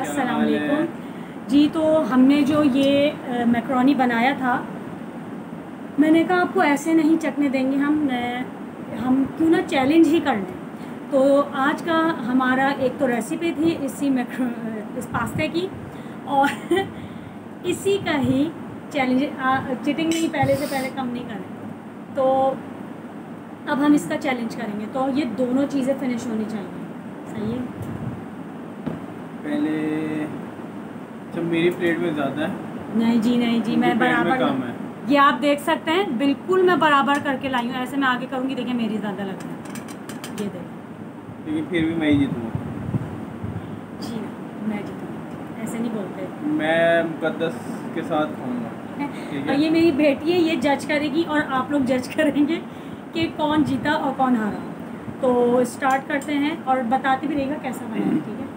असलकुम जी तो हमने जो ये मैक्रोनी बनाया था मैंने कहा आपको ऐसे नहीं चखने देंगे हम हम क्यों ना चैलेंज ही कर लें। तो आज का हमारा एक तो रेसिपी थी इसी मैक्रो इस पास्ते की और इसी का ही चैलेंज चिटिंग नहीं पहले से पहले कम नहीं करें। तो अब हम इसका चैलेंज करेंगे। तो ये दोनों चीज़ें फिनिश होनी चाहिए। सही है? पहले जब मेरी प्लेट में ज़्यादा है नहीं जी नहीं जी मैं बराबर कम है। ये आप देख सकते हैं बिल्कुल मैं बराबर करके लाई हूँ ऐसे मैं आगे करूँगी देखिए मेरी ज़्यादा लग रहा है। ये देखिए। लेकिन फिर भी मैं ही जीतूँगा। जी मैं जीतूँगी। ऐसे नहीं बोलते। मैं मुकदस के साथ खाऊँगा और ये मेरी बेटी है ये जज करेगी और आप लोग जज करेंगे कि कौन जीता और कौन हारा। तो स्टार्ट करते हैं और बताते भी रहेगा कैसा बना ठीक है?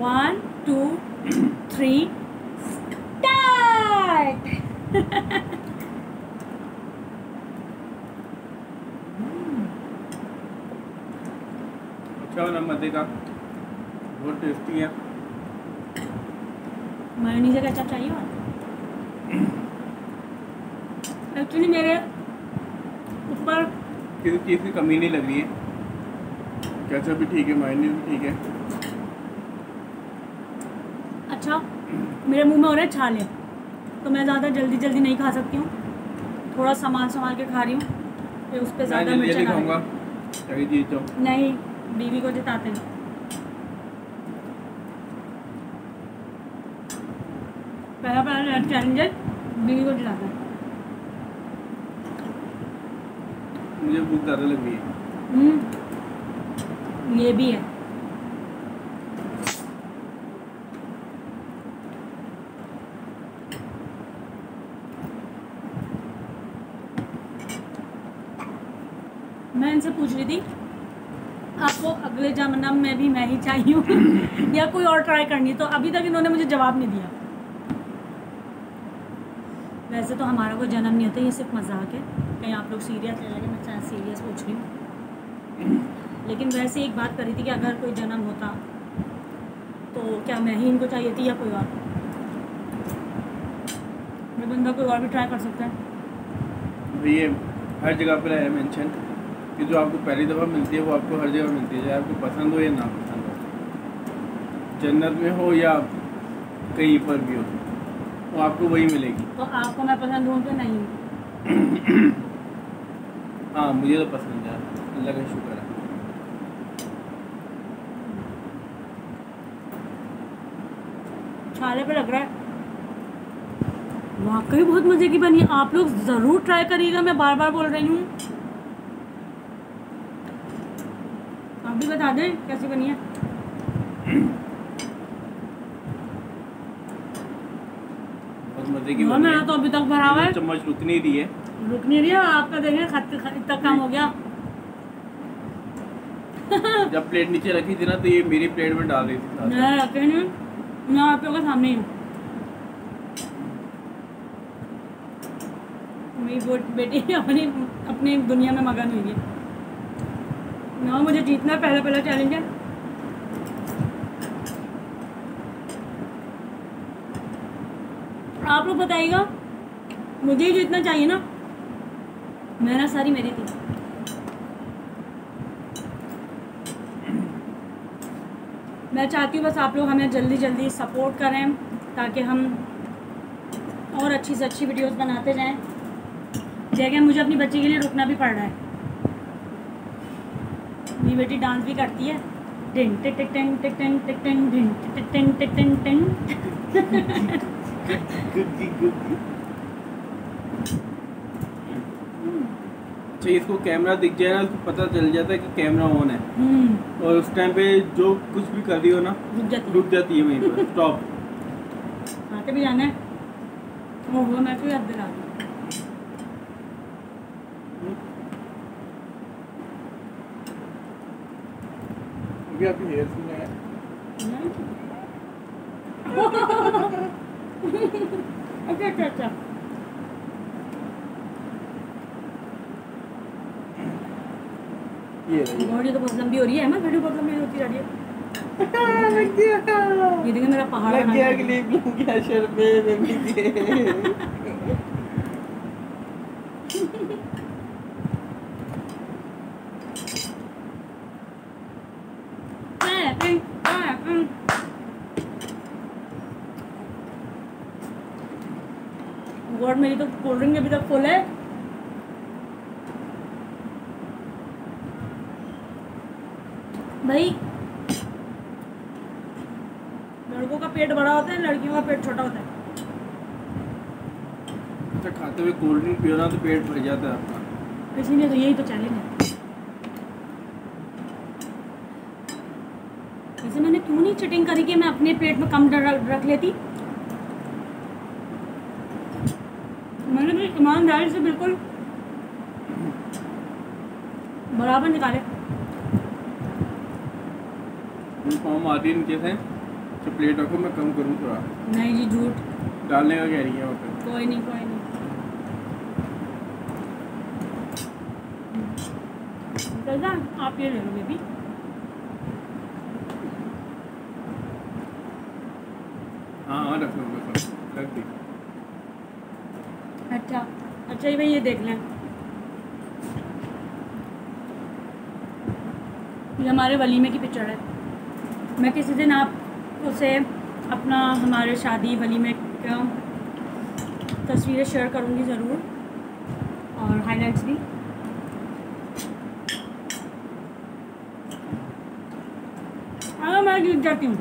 वन टू थ्री स्टार्ट अच्छा बना का। बहुत टेस्टी है। मायोनीज का केचप चाहिए? एक्चुअली मेरे ऊपर किसी चीज़ की कमी नहीं लग रही है। कैसा भी ठीक है मायनीज भी ठीक है। अच्छा मेरे मुँह में हो रहे हैं छाले तो मैं ज़्यादा जल्दी जल्दी नहीं खा सकती हूँ। थोड़ा संभाल संभाल के खा रही हूँ फिर उस पर ज़्यादा मिर्च खाऊँगा जाओ नहीं बीवी को जिताते हैं। पहला पहला चैलेंजर बीवी को जिताते हैं। मुझे भूख ज़्यादा लग रही है। हम्म, ये भी है मैं इनसे पूछ रही थी आपको जन्म में भी मैं ही चाहिए हूँ। या कोई और ट्राई करनी तो अभी तक इन्होंने मुझे जवाब नहीं दिया। वैसे तो हमारा कोई जन्म नहीं होता ये सिर्फ़ मज़ाक है। कहीं आप लोग सीरियस ले लगे मैं चाहे सीरियस पूछ रही हूँ। लेकिन वैसे एक बात करी थी कि अगर कोई जन्म होता तो क्या मैं ही इनको चाहिए थी या कोई और? बंदा कोई और भी ट्राई कर सकता है। ये हर जगह पर है मेंशन कि जो आपको पहली दफ़ा मिलती है वो आपको हर जगह मिलती है चाहे आपको पसंद हो या ना पसंद हो। जन्नत में हो या कहीं पर भी हो वो आपको वही मिलेगी। तो आपको मैं पसंद हूँ कि नहीं? हाँ मुझे तो पसंद है। अल्लाह का शुक्र है। छाले पे लग रहा है। वाकई बहुत मज़े की बनी आप लोग ज़रूर ट्राई करिएगा मैं बार बार बोल रही हूँ। आप भी बता दें कैसी बनी है। बहुत मज़े की मेरा तो अभी तक भरा हुआ है। चम्मच रुक नहीं रही है। रुक नहीं रही है आपका देखें खत इतना काम हो गया। जब प्लेट नीचे रखी थी ना तो ये मेरी प्लेट में डाल रही थी मैं। रखे नहीं मैं आप लोगों के सामने ही मेरी बेटी अपनी अपनी दुनिया में मगन हुई है। ना, मुझे जीतना पहला पहला चैलेंज है। आप लोग बताइएगा, मुझे ही जीतना चाहिए ना? मेहनत सारी मेरी थी। मैं चाहती हूँ बस आप लोग हमें जल्दी जल्दी सपोर्ट करें, ताकि हम और अच्छी से अच्छी वीडियोस बनाते जाएँ। जगह मुझे अपनी बच्ची के लिए रुकना भी पड़ रहा है। मेरी बेटी डांस भी करती है टिंग टिक टिक टिंग टिक टिंग टिक टिंग टिंग टिक टिंग टिक टिंग टिंग अच्छा इसको कैमरा दिख जाए ना उसको पता चल जाता है कि कैमरा ऑन है हम्म, और उस टाइम पे जो कुछ भी कर रही हो ना रुक जाती रुक जाती है वहीं पर स्टॉप आते भी जाना है ओहो मैं तो याद दिला दी अभी आपकी हेयर सीन है। अच्छा अच्छा अच्छा। ये तो बहुत लंबी हो रही है ना? वीडियो बहुत लंबी होती जा रही है लग गया। ये देखिए मेरा पहाड़ लग गया क्लिप लग गया शर पे बेबी के मैं- मैं- मैं- मैं- गॉड मेरी तो कोल्ड ड्रिंक अभी तक फुल है। भाई लड़कों का पेट बड़ा होता है लड़कियों का पेट छोटा होता है। अच्छा खाते हुए कोल्ड ड्रिंक पियो ना तो पेट भर जाता है आपका। इसीलिए तो यही तो चैलेंज है। वैसे मैंने क्यों नहीं चिटिंग करी कि मैं अपने प्लेट में कम रख लेती मैंने भी ईमानदारी से बिल्कुल बराबर निकाले। फॉर्म आती है इनके से तो प्लेट रखो मैं कम करूँ थोड़ा। नहीं जी झूठ। डालने का कह रही है वहाँ कोई नहीं कोई नहीं। दादा आप ये ले लो बेबी। हाँ हाँ रख लो रख दी। ये भाई, ये देख लें। ये हमारे वलीमे की पिक्चर है। मैं किसी दिन आप उसे अपना, हमारे शादी वलीमे का तस्वीरें शेयर करूँगी ज़रूर। और हाइलाइट्स भी। अगर मैं जीत जाती हूँ।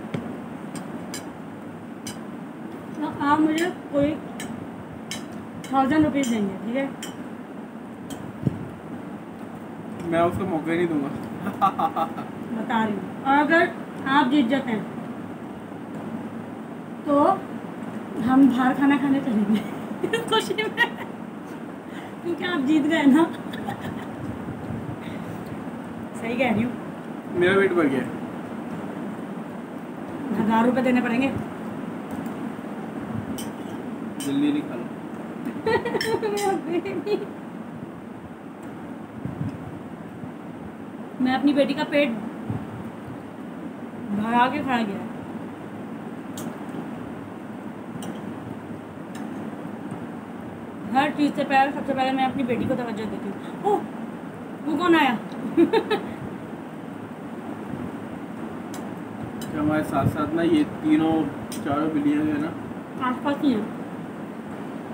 तो आप मुझे कोई थाउज़ेंड रुपीज़ देंगे ठीक है? मैं उसको मौका नहीं दूँगा। बता रही हूँ। और अगर आप जीत जाते हैं तो हम बाहर खाना खाने चलेंगे। खुशी में। क्योंकि आप जीत गए ना। सही कह रही हूँ। मेरा वेट बढ़ गया। हज़ार रुपये देने पड़ेंगे। जल्दी। मैं अपनी बेटी का पेट भरा के खा गया। हर चीज़ से पहले सबसे पहले मैं अपनी बेटी को तवज्जो देती हूँ। ओह वो कौन आया? हमारे साथ साथ ना ये तीनों चारों बिल्लियाँ जो है ना आसपास ही है।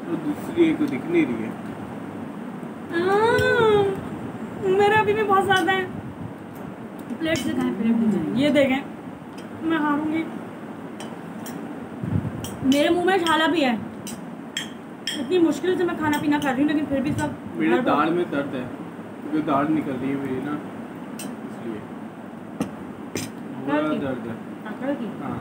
तो दूसरी एक को दिख नहीं रही है। आह, मेरे अभी भी बहुत ज़्यादा है। प्लेट से खाएँ प्लेट दीजिए ये देखें मैं हारूँगी। मेरे मुँह में छाला भी है। इतनी मुश्किल से मैं खाना पीना कर रही हूँ लेकिन फिर भी सब मेरी। दाढ़ में दर्द है क्योंकि दाढ़ निकल रही है मेरी ना इसलिए। दर्द है। हाँ।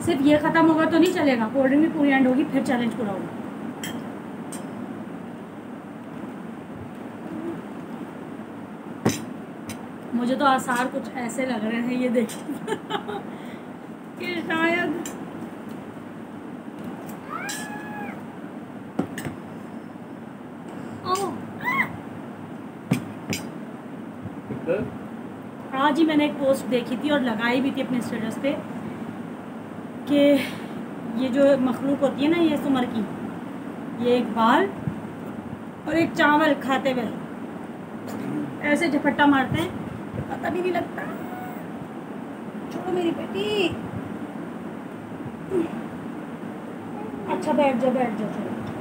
सिर्फ़ ये खत्म होगा तो नहीं चलेगा कोल्ड ड्रिंक भी पूरी एंड होगी फिर चैलेंज पूरा होगा मुझे तो आसार कुछ ऐसे लग रहे हैं ये देख कि शायद ओह इधर ही मैंने एक पोस्ट देखी थी और लगाई भी थी अपने स्टेटस पे कि ये जो मखलूक होती है ना ये सुमर की, ये एक बाल और एक चावल खाते हुए ऐसे झपट्टा मारते हैं पता भी नहीं लगता। छोड़ो मेरी बेटी। अच्छा बैठ जाओ बैठ जाओ, चलो।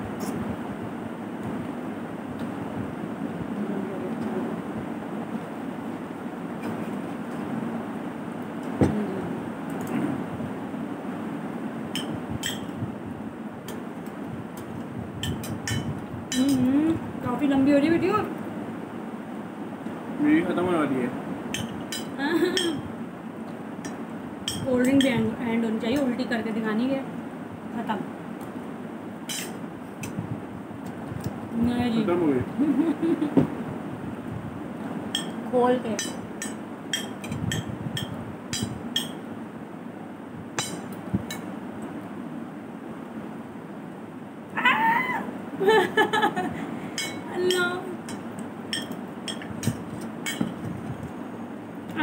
काफ़ी लंबी हो रही वीडियो? मेरी खत्म होने वाली है। कोल्ड ड्रिंक भी एंड होनी चाहिए उल्टी करके दिखानी है। खत्म। नहीं जी। खत्म हो गई। खोल के अल्लाह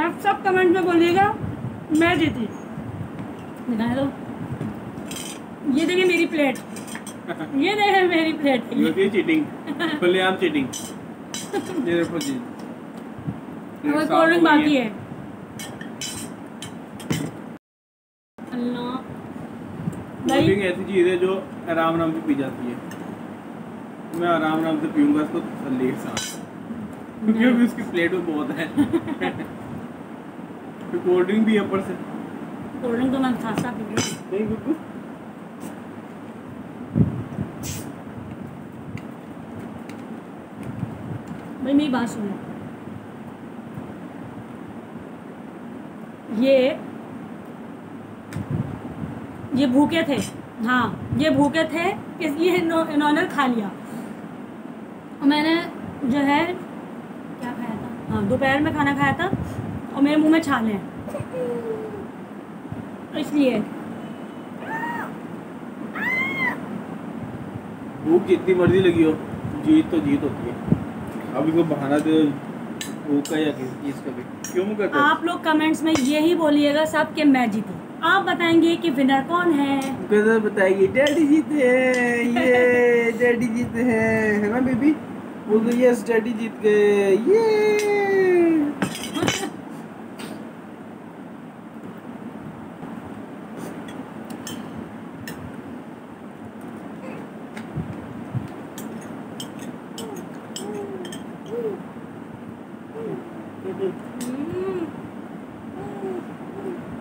आप सब कमेंट में बोलिएगा मैं जीती दिखाए दो ये देखिए मेरी प्लेट ये देखिए मेरी प्लेट ये होती है चीटिंग खुलेआम चीटिंग ये देखो जी। और कोल्ड ड्रिंक बाकी है। अल्लाह। ऐसी चीज़ है जो आराम आराम से पी जाती है। मैं आराम आराम से पीऊँगा इसको तसल्ली के साथ क्योंकि अभी उसकी प्लेट में बहुत है। फिर कोल्ड ड्रिंक भी ऊपर से। कोल्ड ड्रिंक तो मैं साथ साथ पी नहीं गुड्डू भाई मेरी बात सुनो। ये ये भूखे थे। हाँ ये भूखे थे इसलिए इन्होंने खा लिया। और मैंने जो है क्या खाया था? हाँ दोपहर में खाना खाया था और मेरे मुँह में छाले हैं। इसलिए। भूख जितनी मर्ज़ी लगी हो जीत तो जीत होती है। अब इसको बहाना दे भूख का या किसी चीज़ का भी। क्यों करते आप लोग कमेंट्स में यही बोलिएगा सब कि मैं जीती। आप बताएँगे कि विनर कौन है? कैसे बताएगी डैडी जीते हैं ये डैडी जीते हैं। है ना बेबी? बोल दो यस डैडी जीत गए ये।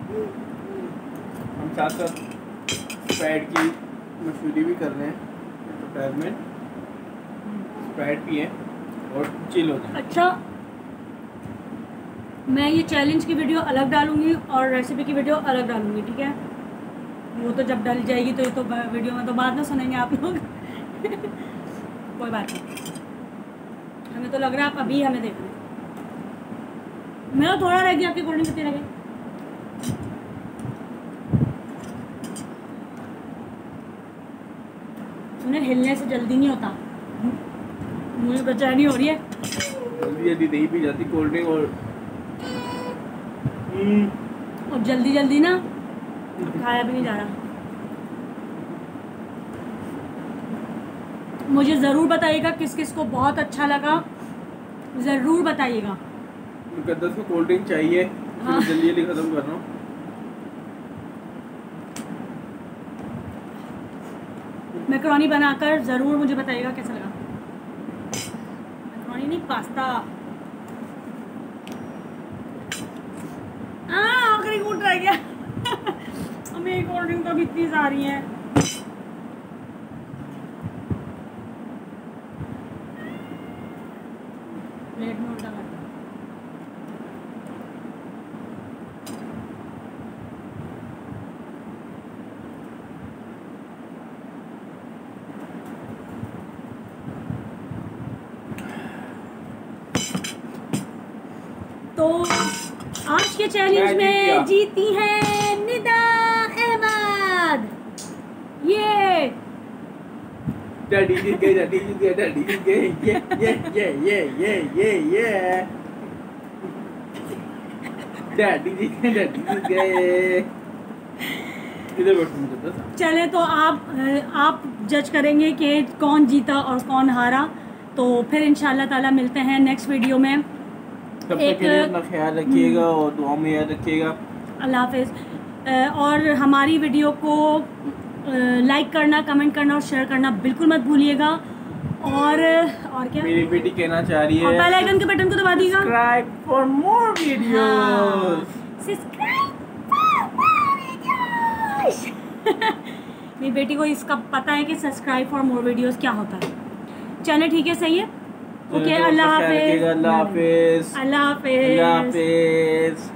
हम साथ साथ स्प्राइट की मशहूरी भी कर रहे हैं में स्प्राइट पिए और चिल हो जाए। अच्छा मैं ये चैलेंज की वीडियो अलग डालूँगी और रेसिपी की वीडियो अलग डालूँगी, ठीक है? वो तो जब डल जाएगी तो ये तो वीडियो में तो बाद में सुनेंगे आप लोग। कोई बात नहीं। हमें तो लग रहा है आप अभी हमें देख रहे मेरा थोड़ा रह गया, आपकी कोल्ड ड्रिंक रह हिलने से जल्दी नहीं होता। मुझे बेचैनी हो रही है। जल्दी जल्दी नहीं पी जाती कोल्ड ड्रिंक और हम्म, और जल्दी जल्दी ना खाया भी नहीं जा रहा। मुझे ज़रूर बताइएगा किस किस को बहुत अच्छा लगा। ज़रूर बताइएगा। मुकद्दस को कोल्ड ड्रिंक चाहिए। हाँ। जल्दी जल्दी खत्म कर रहा हूँ मैक्रोनी बनाकर ज़रूर मुझे बताइएगा कैसा लगा। मैक्रोनी नहीं, पास्ता। आखिरी कूट रह गया। कोल्ड ड्रिंक तो अभी इतनी सारी हैं। प्लेट में उल्टा कर दिया। तो आज के चैलेंज मैं जीत है निदा अहमद। ये। डैडी जीत गए डैडी जीत गए डैडी जीत गए ये ये ये ये ये ये ये। डैडी जीत गए डैडी जीत गए इधर बैठो मुकद्दस चले तो आप आप जज करेंगे कि कौन जीता और कौन हारा। तो फिर इंशाल्लाह ताला मिलते हैं नेक्स्ट वीडियो में। तब एक- तक के लिए अपना ख्याल रखिएगा और दुआ में याद रखिएगा। अल्लाह हाफिज़। और हमारी वीडियो को लाइक करना कमेंट करना और शेयर करना बिल्कुल मत भूलिएगा। और और क्या? मेरी बेटी कहना चाह रही और बेल आइकन के बटन को दबा दीजिएगा। सब्सक्राइब फॉर मोर हाँ। वीडियोस सब्सक्राइब मेरी बेटी को इसका पता है कि सब्सक्राइब फॉर मोर वीडियोस क्या होता है। चले ठीक है सही है। ओके अल्लाह हाफिज़ अल्लाह हाफिज अल्लाह हाफिज़ अल्लाह हाफिज